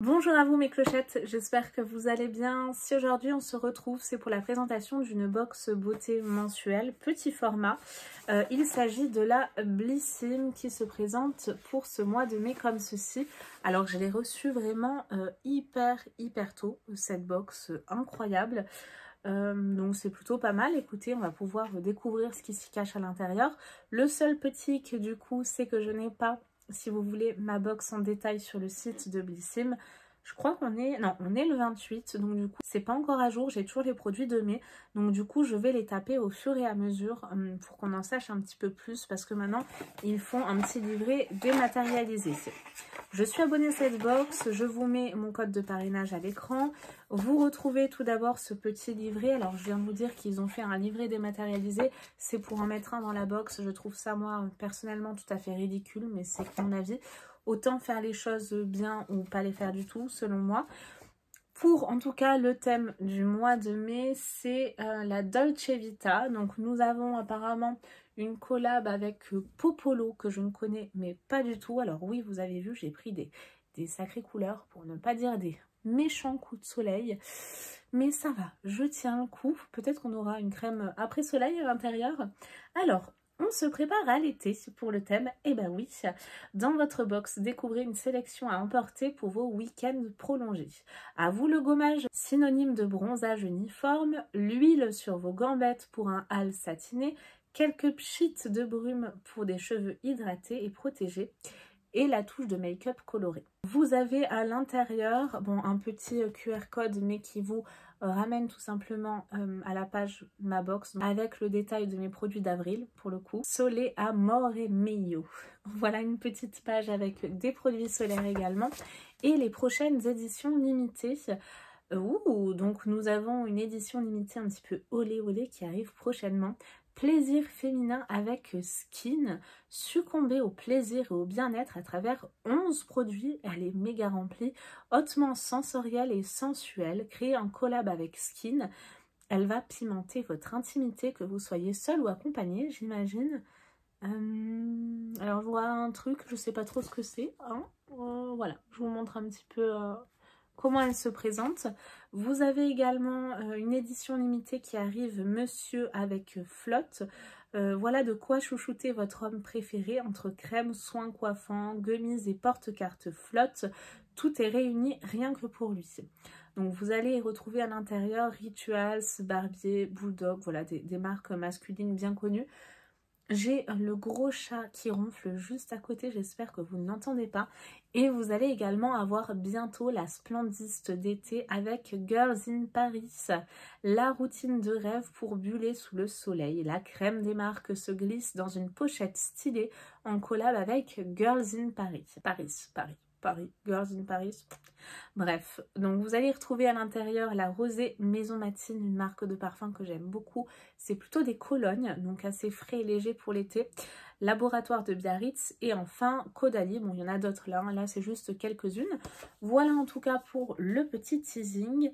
Bonjour à vous mes clochettes, j'espère que vous allez bien. Si aujourd'hui on se retrouve, c'est pour la présentation d'une box beauté mensuelle, petit format. Euh, il s'agit de la Blissim qui se présente pour ce mois de mai comme ceci. Alors je l'ai reçue vraiment euh, hyper hyper tôt, cette box euh, incroyable. donc c'est plutôt pas mal, écoutez, on va pouvoir découvrir ce qui s'y cache à l'intérieur. Le seul petit que du coup, c'est que je n'ai pas si vous voulez ma box en détail sur le site de Blissim. Je crois qu'on est... Non, on est le 28, donc du coup, c'est pas encore à jour. J'ai toujours les produits de mai. Donc du coup, je vais les taper au fur et à mesure hum, pour qu'on en sache un petit peu plus. Parce que maintenant, ils font un petit livret dématérialisé. Je suis abonnée à cette box. Je vous mets mon code de parrainage à l'écran. Vous retrouvez tout d'abord ce petit livret. Alors, je viens de vous dire qu'ils ont fait un livret dématérialisé. C'est pour en mettre un dans la box. Je trouve ça, moi, personnellement, tout à fait ridicule. Mais c'est mon avis. Autant faire les choses bien ou pas les faire du tout, selon moi. Pour en tout cas le thème du mois de mai, c'est euh, la Dolce Vita. Donc nous avons apparemment une collab avec euh, Popolo que je ne connais mais pas du tout. Alors oui, vous avez vu, j'ai pris des, des sacrées couleurs pour ne pas dire des méchants coups de soleil. Mais ça va, je tiens le coup. Peut-être qu'on aura une crème après soleil à l'intérieur. Alors, on se prépare à l'été pour le thème Eh ben oui, dans votre box, découvrez une sélection à emporter pour vos week-ends prolongés. À vous le gommage, synonyme de bronzage uniforme, l'huile sur vos gambettes pour un hâle satiné, quelques pchits de brume pour des cheveux hydratés et protégés, et la touche de make-up coloré. Vous avez à l'intérieur bon, un petit QR code mais qui vous ramène tout simplement euh, à la page ma box avec le détail de mes produits d'avril pour le coup. Solé à mort et meilleur. Voilà une petite page avec des produits solaires également et les prochaines éditions limitées. Ouh, donc nous avons une édition limitée un petit peu olé olé qui arrive prochainement plaisir féminin avec Skin, succomber au plaisir et au bien-être à travers 11 produits, elle est méga remplie, hautement sensorielle et sensuelle, créée en collab avec Skin. Elle va pimenter votre intimité, que vous soyez seul ou accompagné, j'imagine. Euh, alors je vois un truc, je sais pas trop ce que c'est. Hein. Euh, voilà, je vous montre un petit peu euh, comment elle se présente. Vous avez également euh, une édition limitée qui arrive Monsieur avec flotte. Euh, voilà de quoi chouchouter votre homme préféré entre crème, soins coiffants, gummies et porte-cartes flotte. Tout est réuni rien que pour lui. Donc vous allez retrouver à l'intérieur Rituals, Barbier, Bulldog, voilà des marques masculines bien connues. J'ai le gros chat qui ronfle juste à côté, j'espère que vous ne l'entendez pas. Et vous allez également avoir bientôt la splendiste d'été avec Girls in Paris, la routine de rêve pour buller sous le soleil. La crème des marques se glisse dans une pochette stylée en collab avec Girls in Paris. Paris, Paris. Paris, Girls in Paris. Bref, donc vous allez retrouver à l'intérieur la Rosée Maison Matine, une marque de parfum que j'aime beaucoup. C'est plutôt des colognes, donc assez frais et légers pour l'été. Laboratoire de Biarritz et enfin Caudalie. Bon, il y en a d'autres là, hein. là c'est juste quelques-unes. Voilà en tout cas pour le petit teasing.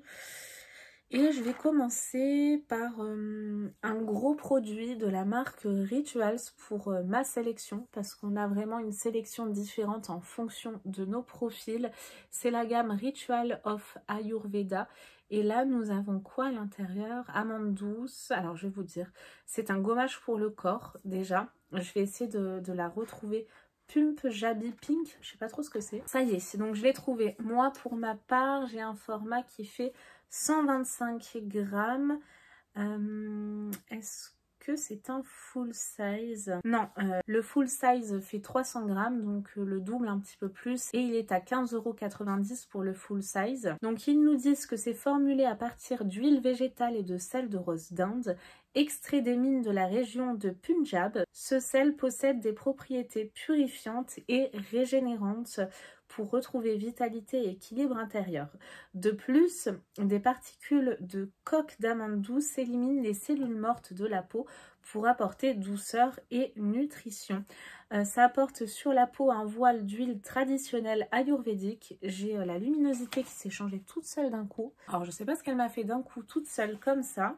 Et je vais commencer par euh, un gros produit de la marque Rituals pour euh, ma sélection parce qu'on a vraiment une sélection différente en fonction de nos profils. C'est la gamme Ritual of Ayurveda et là nous avons quoi à l'intérieur? Amande douce, alors je vais vous dire, c'est un gommage pour le corps déjà. Je vais essayer de, la retrouver Pump Jabi Pink, je sais pas trop ce que c'est. Ça y est, donc je l'ai trouvé. Moi pour ma part j'ai un format qui fait 125 grammes. Euh, est-ce que c'est un full size? Non, euh, le full size fait 300 grammes, donc euh, le double un petit peu plus. Et il est à 15,90€ pour le full size. Donc ils nous disent que c'est formulé à partir d'huile végétale et de sel de rose d'Inde Extrait des mines de la région de Punjab, ce sel possède des propriétés purifiantes et régénérantes pour retrouver vitalité et équilibre intérieur. De plus, des particules de coque d'amande douce éliminent les cellules mortes de la peau pour apporter douceur et nutrition. Euh, ça apporte sur la peau un voile d'huile traditionnelle ayurvédique. J'ai euh, la luminosité qui s'est changée toute seule d'un coup. Alors je sais pas ce qu'elle m'a fait d'un coup toute seule comme ça.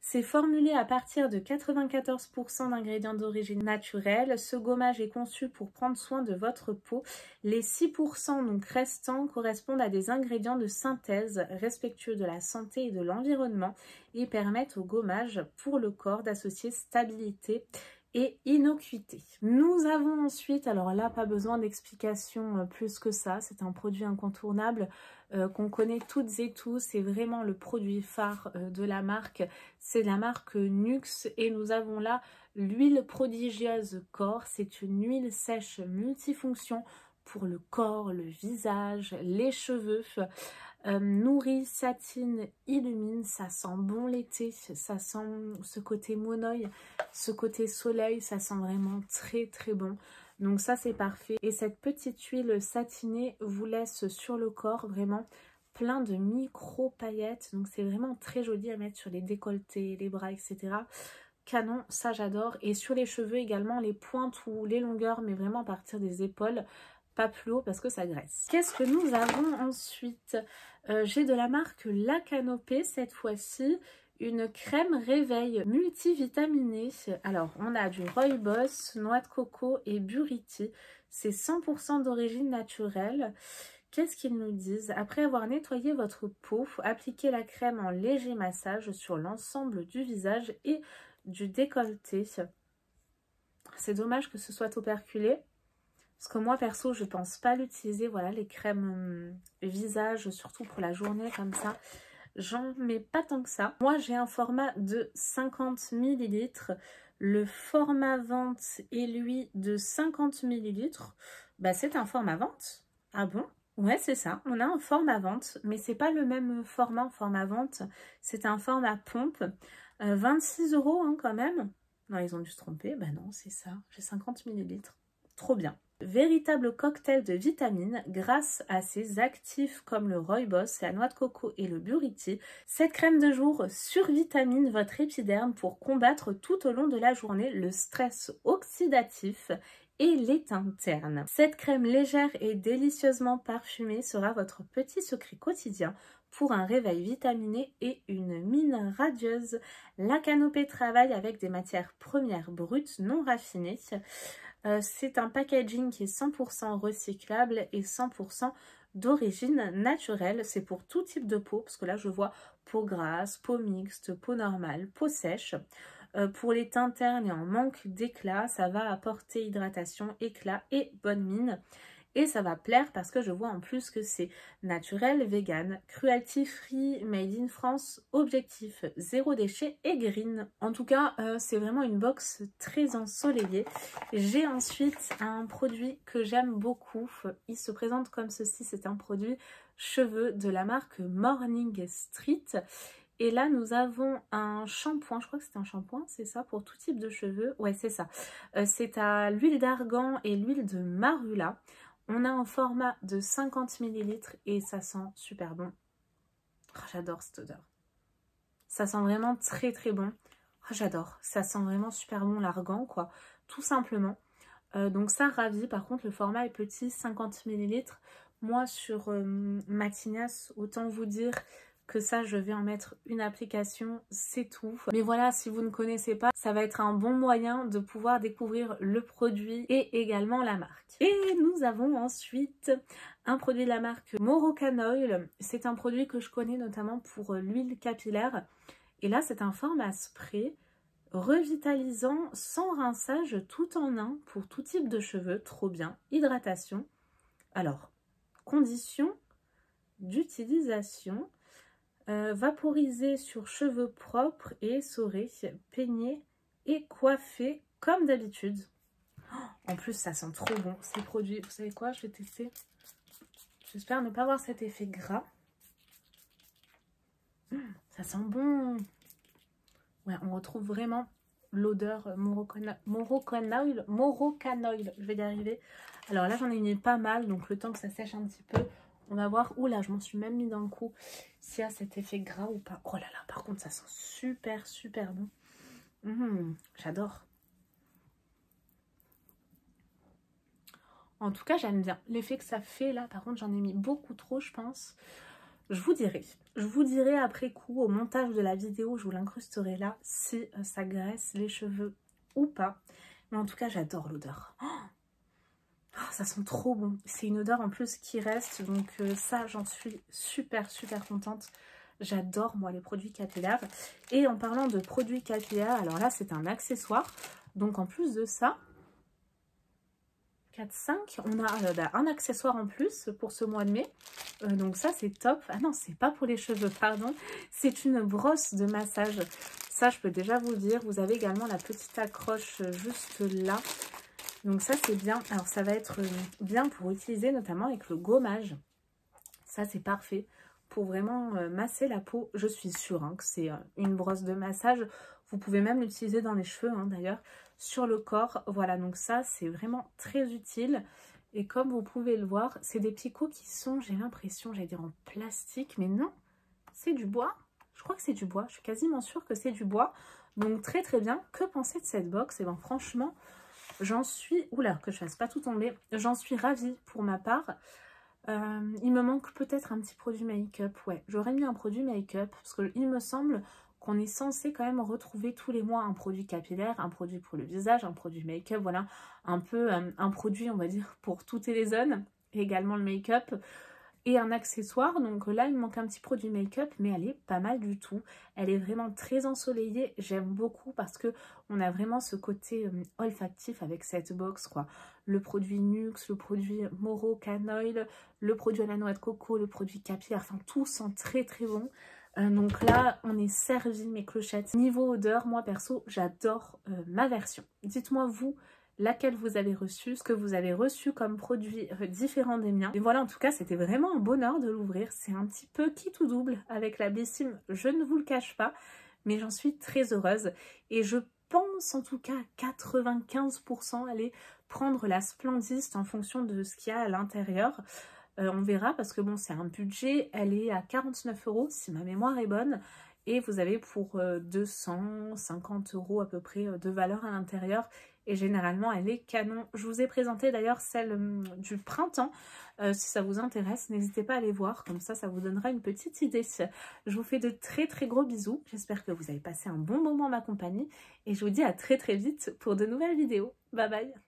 C'est formulé à partir de 94% d'ingrédients d'origine naturelle. Ce gommage est conçu pour prendre soin de votre peau. Les 6% donc restants correspondent à des ingrédients de synthèse respectueux de la santé et de l'environnement et permettent au gommage pour le corps d'associer stabilité et innocuité. Nous avons ensuite, alors là pas besoin d'explication euh, plus que ça, c'est un produit incontournable euh, qu'on connaît toutes et tous, c'est vraiment le produit phare euh, de la marque, c'est la marque Nux et nous avons là l'huile prodigieuse corps, c'est une huile sèche multifonction pour le corps, le visage, les cheveux. Euh, nourrit, satine, illumine, ça sent bon l'été, ça sent ce côté monoeil, ce côté soleil, ça sent vraiment très très bon. Donc ça c'est parfait. Et cette petite huile satinée vous laisse sur le corps vraiment plein de micro paillettes. Donc c'est vraiment très joli à mettre sur les décolletés, les bras, etc. Canon, ça j'adore. Et sur les cheveux également, les pointes ou les longueurs, mais vraiment à partir des épaules pas plus haut parce que ça graisse. Qu'est-ce que nous avons ensuite? Euh, J'ai de la marque La Canopée cette fois-ci, une crème réveil multivitaminée. Alors, on a du rooibos, noix de coco et buriti. C'est 100% d'origine naturelle. Qu'est-ce qu'ils nous disent? Après avoir nettoyé votre peau, appliquez la crème en léger massage sur l'ensemble du visage et du décolleté. C'est dommage que ce soit operculé. Parce que moi, perso, je pense pas l'utiliser. Voilà, les crèmes euh, visage, surtout pour la journée comme ça. J'en mets pas tant que ça. Moi, j'ai un format de 50 ml. Le format vente est, lui, de 50 ml. Bah, c'est un format vente. Ah bon? Ouais, c'est ça. On a un format vente, mais c'est pas le même format format vente. C'est un format pompe. 26 euh, euros hein, quand même. Non, ils ont dû se tromper. Bah non, c'est ça. J'ai 50 ml. Trop bien. Véritable cocktail de vitamines grâce à ses actifs comme le rooibos, la noix de coco et le buriti. Cette crème de jour survitamine votre épiderme pour combattre tout au long de la journée le stress oxydatif et l'éteint terne. Cette crème légère et délicieusement parfumée sera votre petit secret quotidien pour un réveil vitaminé et une mine radieuse. La canopée travaille avec des matières premières brutes non raffinées. Euh, c'est un packaging qui est 100% recyclable et 100% d'origine naturelle. C'est pour tout type de peau, parce que là je vois peau grasse, peau mixte, peau normale, peau sèche. Euh, pour les teintes ternes et en manque d'éclat, ça va apporter hydratation, éclat et bonne mine. Et ça va plaire parce que je vois en plus que c'est naturel, vegan, cruelty free, made in France, objectif zéro déchet et green. En tout cas, euh, c'est vraiment une box très ensoleillée. J'ai ensuite un produit que j'aime beaucoup. Il se présente comme ceci, c'est un produit cheveux de la marque Morning Street. Et là, nous avons un shampoing, je crois que c'est un shampoing, c'est ça, pour tout type de cheveux. Ouais, c'est ça. Euh, c'est à l'huile d'argan et l'huile de marula. On a un format de 50 ml et ça sent super bon. Oh, j'adore cette odeur. Ça sent vraiment très très bon. Oh, j'adore. Ça sent vraiment super bon l'argan, quoi. Tout simplement. Euh, donc ça ravit. Par contre, le format est petit, 50 ml. Moi, sur euh, autant vous dire que ça, je vais en mettre une application, c'est tout. Mais voilà, si vous ne connaissez pas, ça va être un bon moyen de pouvoir découvrir le produit et également la marque. Et nous avons ensuite un produit de la marque Moroccan Oil. C'est un produit que je connais notamment pour l'huile capillaire. Et là, c'est un format spray revitalisant sans rinçage tout en un pour tout type de cheveux. Trop bien. Hydratation. Alors, conditions d'utilisation. Euh, vaporiser sur cheveux propres et essorés, peigner et coiffer comme d'habitude. en plus, ça sent trop bon ces produits. Vous savez quoi? Je vais tester. J'espère ne pas avoir cet effet gras. Hum, ça sent bon. Ouais, on retrouve vraiment l'odeur Moroccan oil, Je vais y arriver. Alors là, j'en ai mis pas mal, donc le temps que ça sèche un petit peu, on va voir. Oula, je m'en suis même mis dans le cou s'il y a cet effet gras ou pas. Oh là là, par contre, ça sent super, super bon. Mmh, j'adore. En tout cas, j'aime bien l'effet que ça fait là. Par contre, j'en ai mis beaucoup trop, je pense. Je vous dirai. Je vous dirai après coup, au montage de la vidéo, je vous l'incrusterai là, si euh, ça graisse les cheveux ou pas. Mais en tout cas, j'adore l'odeur. Oh oh, ça sent trop bon. C'est une odeur en plus qui reste, donc euh, ça, j'en suis super, super contente. J'adore, moi, les produits capillaires. Et en parlant de produits capillaires, alors là, c'est un accessoire. Donc, en plus de ça, 4, 5, on a euh, bah, un accessoire en plus pour ce mois de mai. Euh, donc ça, c'est top. Ah non, c'est pas pour les cheveux, pardon. C'est une brosse de massage. Ça, je peux déjà vous le dire. Vous avez également la petite accroche juste là. Donc ça, c'est bien. Alors, ça va être bien pour utiliser notamment avec le gommage. Ça, c'est parfait pour vraiment euh, masser la peau. Je suis sûre hein, que c'est euh, une brosse de massage. Vous pouvez même l'utiliser dans les cheveux hein, d'ailleurs, sur le corps. Voilà, donc ça c'est vraiment très utile. Et comme vous pouvez le voir, c'est des picots qui sont, j'ai l'impression, j'allais dire en plastique, mais non, c'est du bois. Je crois que c'est du bois, je suis quasiment sûre que c'est du bois. Donc très très bien. Que penser de cette box? Et eh bien franchement, j'en suis... Oula, que je fasse pas tout tomber. J'en suis ravie pour ma part. Euh, il me manque peut-être un petit produit make-up. Ouais, j'aurais mis un produit make-up parce qu'il me semble qu'on est censé quand même retrouver tous les mois un produit capillaire, un produit pour le visage, un produit make-up, voilà, un peu euh, un produit, on va dire, pour toutes les zones, également le make-up et un accessoire. Donc là, il manque un petit produit make-up, mais elle est pas mal du tout. Elle est vraiment très ensoleillée. J'aime beaucoup parce que on a vraiment ce côté euh, olfactif avec cette box, quoi. Le produit Nux, le produit Moro Canoil, le produit à la noix de coco, le produit capillaire, enfin tout sent très très bon. Euh, donc là, on est servi mes clochettes. Niveau odeur, moi perso, j'adore euh, ma version. Dites-moi vous, laquelle vous avez reçu, ce que vous avez reçu comme produit euh, différent des miens. Et voilà, en tout cas, c'était vraiment un bonheur de l'ouvrir. C'est un petit peu qui tout double avec la Blissim, je ne vous le cache pas, mais j'en suis très heureuse. Et je pense en tout cas 95% aller prendre la Splendiste en fonction de ce qu'il y a à l'intérieur. Euh, on verra parce que bon, c'est un budget, elle est à 49 euros si ma mémoire est bonne. Et vous avez pour 250 euh, euros à peu près de valeur à l'intérieur et généralement elle est canon. Je vous ai présenté d'ailleurs celle hum, du printemps, euh, si ça vous intéresse, n'hésitez pas à aller voir, comme ça ça vous donnera une petite idée. Je vous fais de très très gros bisous, j'espère que vous avez passé un bon moment en ma compagnie et je vous dis à très très vite pour de nouvelles vidéos. Bye bye